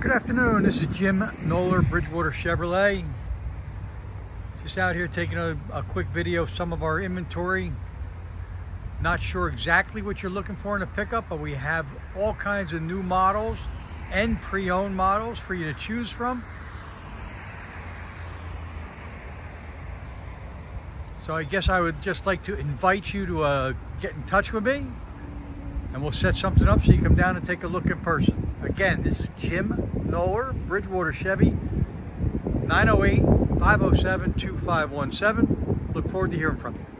Good afternoon, this is Jim Knoeller, Bridgewater Chevrolet. Just out here taking a, a, quick video of some of our inventory. Not sure exactly what you're looking for in a pickup, but we have all kinds of new models and pre-owned models for you to choose from. So I guess I would just like to invite you to uh, get in touch with me and we'll set something up so you come down and take a look in person. Again, this is Jim Knoeller, Bridgewater Chevy, 908-507-2517. Look forward to hearing from you.